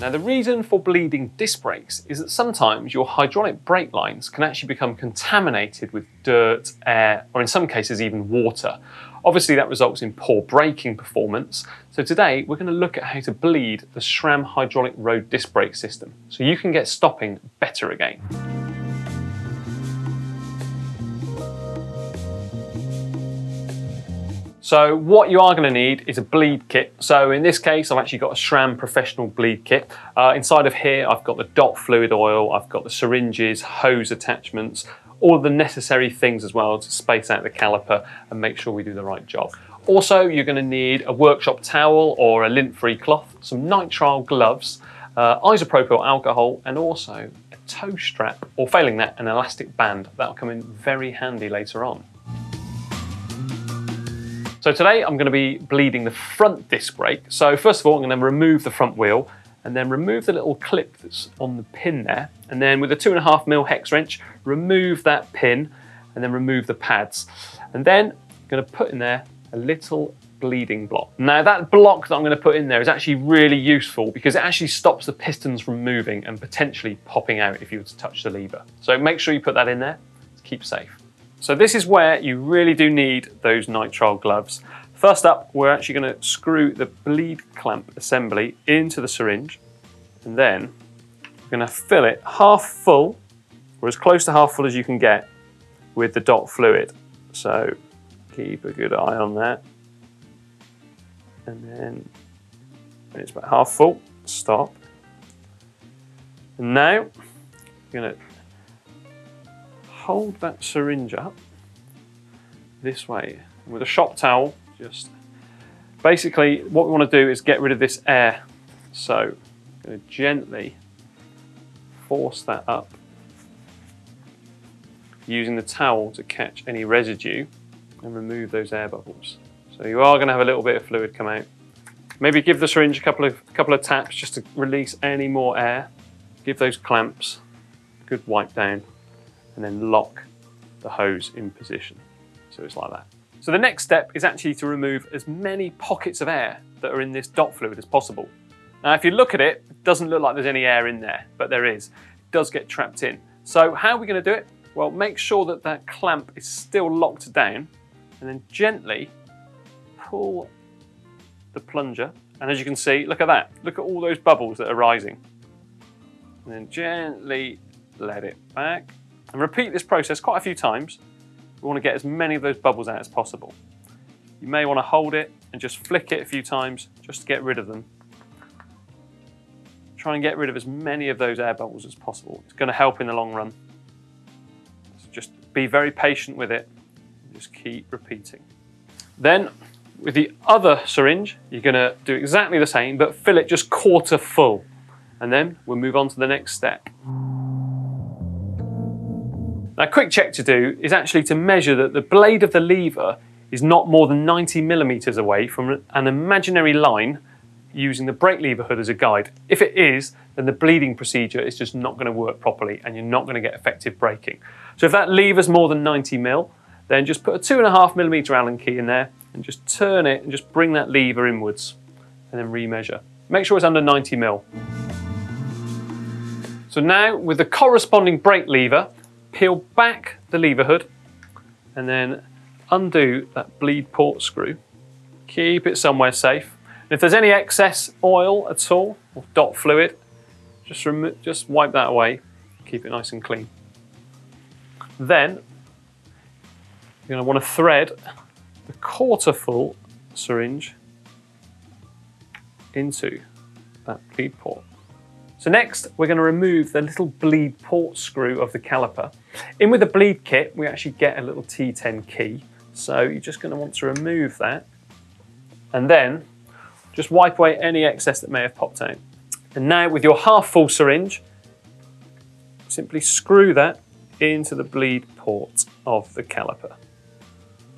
Now the reason for bleeding disc brakes is that sometimes your hydraulic brake lines can actually become contaminated with dirt, air, or in some cases even water. Obviously that results in poor braking performance. So today we're going to look at how to bleed the SRAM hydraulic road disc brake system so you can get stopping better again. So what you are going to need is a bleed kit. So in this case, I've actually got a SRAM professional bleed kit. Uh, inside of here, I've got the DOT fluid oil, I've got the syringes, hose attachments, all the necessary things as well to space out the caliper and make sure we do the right job. Also, you're going to need a workshop towel or a lint-free cloth, some nitrile gloves, uh, isopropyl alcohol, and also a toe strap, or failing that, an elastic band. That'll come in very handy later on. So today I'm going to be bleeding the front disc brake. So first of all, I'm going to remove the front wheel and then remove the little clip that's on the pin there. And then with a two and a half mil hex wrench, remove that pin and then remove the pads. And then I'm going to put in there a little bleeding block. Now that block that I'm going to put in there is actually really useful because it actually stops the pistons from moving and potentially popping out if you were to touch the lever. So make sure you put that in there to keep safe. So this is where you really do need those nitrile gloves. First up, we're actually going to screw the bleed clamp assembly into the syringe and then we're going to fill it half full or as close to half full as you can get with the DOT fluid. So keep a good eye on that. And then when it's about half full, stop. And now, going to hold that syringe up this way with a shop towel just basically what we want to do is get rid of this air. So I'm going to gently force that up using the towel to catch any residue and remove those air bubbles. So you are going to have a little bit of fluid come out. Maybe give the syringe a couple of a couple of taps just to release any more air. Give those clamps a good wipe down and then lock the hose in position. So it's like that. So the next step is actually to remove as many pockets of air that are in this DOT fluid as possible. Now if you look at it, it doesn't look like there's any air in there, but there is. It does get trapped in. So how are we going to do it? Well, make sure that that clamp is still locked down and then gently pull the plunger. And as you can see, look at that. Look at all those bubbles that are rising. And then gently let it back and repeat this process quite a few times. We want to get as many of those bubbles out as possible. You may want to hold it and just flick it a few times just to get rid of them. Try and get rid of as many of those air bubbles as possible. It's going to help in the long run. So just be very patient with it. Just keep repeating. Then with the other syringe, you're going to do exactly the same, but fill it just quarter full. And then we'll move on to the next step. Now, a quick check to do is actually to measure that the blade of the lever is not more than 90 millimeters away from an imaginary line using the brake lever hood as a guide. If it is, then the bleeding procedure is just not going to work properly and you're not going to get effective braking. So if that lever's more than 90 mil, then just put a two and a half millimeter Allen key in there and just turn it and just bring that lever inwards and then remeasure. Make sure it's under 90 mil. So now with the corresponding brake lever, peel back the lever hood and then undo that bleed port screw. Keep it somewhere safe. And if there's any excess oil at all or DOT fluid, just, just wipe that away. Keep it nice and clean. Then you're going to want to thread the quarter full syringe into that bleed port. So next, we're going to remove the little bleed port screw of the caliper. In with the bleed kit, we actually get a little T10 key. So you're just going to want to remove that and then just wipe away any excess that may have popped out. And now with your half full syringe, simply screw that into the bleed port of the caliper.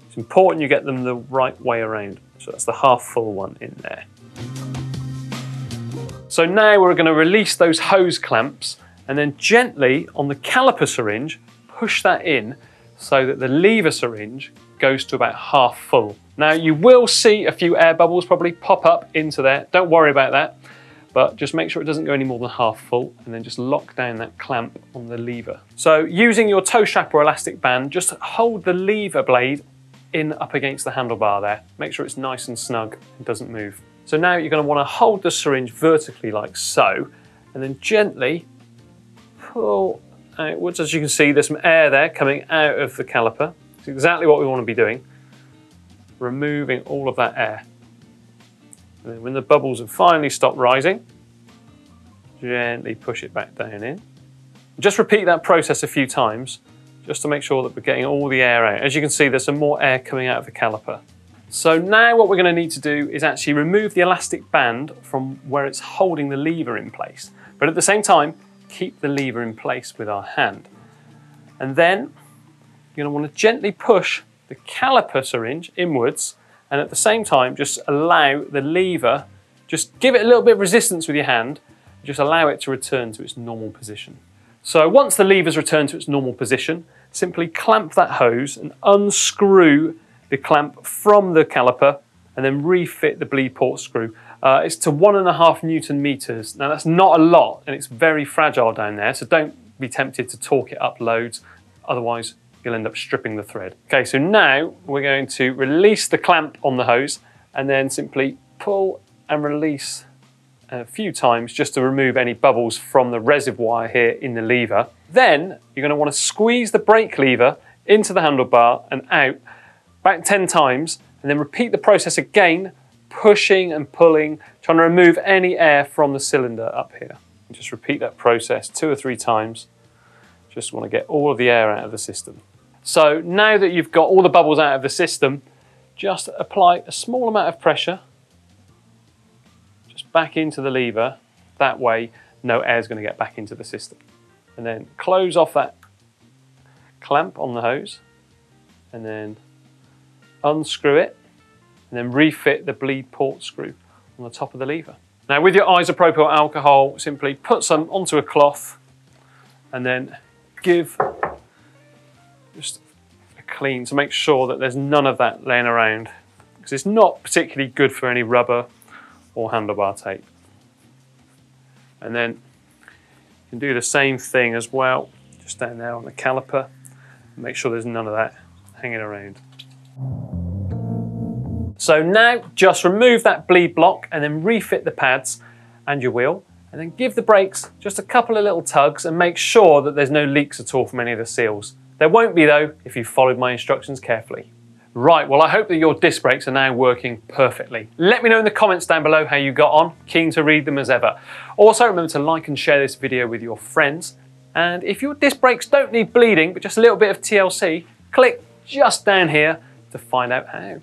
It's important you get them the right way around. So that's the half full one in there. So now we're going to release those hose clamps and then gently on the caliper syringe, push that in so that the lever syringe goes to about half full. Now you will see a few air bubbles probably pop up into there. Don't worry about that. but just make sure it doesn't go any more than half full and then just lock down that clamp on the lever. So using your toe strap or elastic band, just hold the lever blade in up against the handlebar there. Make sure it's nice and snug and doesn't move. So now you're going to want to hold the syringe vertically like so and then gently pull outwards. As you can see, there's some air there coming out of the caliper. It's exactly what we want to be doing, removing all of that air. And then when the bubbles have finally stopped rising, gently push it back down in. Just repeat that process a few times just to make sure that we're getting all the air out. As you can see, there's some more air coming out of the caliper. So now what we're going to need to do is actually remove the elastic band from where it's holding the lever in place. But at the same time, keep the lever in place with our hand. And then you're going to want to gently push the caliper syringe inwards and at the same time just allow the lever, just give it a little bit of resistance with your hand, just allow it to return to its normal position. So once the lever's returned to its normal position, simply clamp that hose and unscrew the clamp from the caliper and then refit the bleed port screw. Uh, it's to one and a half newton meters. Now that's not a lot and it's very fragile down there, so don't be tempted to torque it up loads, otherwise you'll end up stripping the thread. Okay, so now we're going to release the clamp on the hose and then simply pull and release a few times just to remove any bubbles from the reservoir here in the lever. Then you're going to want to squeeze the brake lever into the handlebar and out back 10 times and then repeat the process again, pushing and pulling, trying to remove any air from the cylinder up here. And just repeat that process two or three times. Just want to get all of the air out of the system. So now that you've got all the bubbles out of the system, just apply a small amount of pressure just back into the lever. That way, no air is going to get back into the system. And then close off that clamp on the hose and then unscrew it and then refit the bleed port screw on the top of the lever. Now with your isopropyl alcohol, simply put some onto a cloth and then give just a clean to make sure that there's none of that laying around because it's not particularly good for any rubber or handlebar tape. And then you can do the same thing as well, just down there on the caliper. Make sure there's none of that hanging around. So now just remove that bleed block and then refit the pads and your wheel and then give the brakes just a couple of little tugs and make sure that there's no leaks at all from any of the seals. There won't be though if you followed my instructions carefully. Right, well I hope that your disc brakes are now working perfectly. Let me know in the comments down below how you got on, keen to read them as ever. Also remember to like and share this video with your friends. And if your disc brakes don't need bleeding, but just a little bit of TLC, click just down here to find out how.